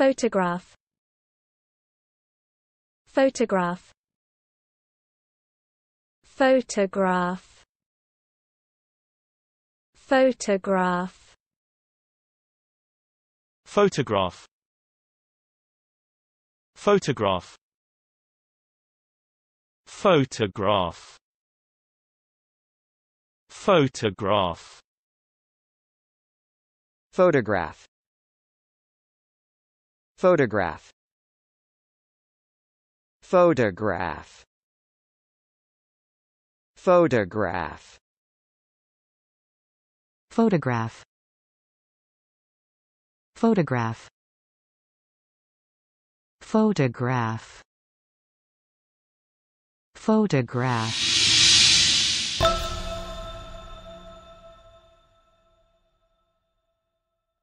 Photograph. Photograph. Photograph. Photograph. Photograph. Photograph. Photograph. Photograph. Photograph. Photograph. Photograph. Photograph. Photograph. Photograph. Photograph. Photograph.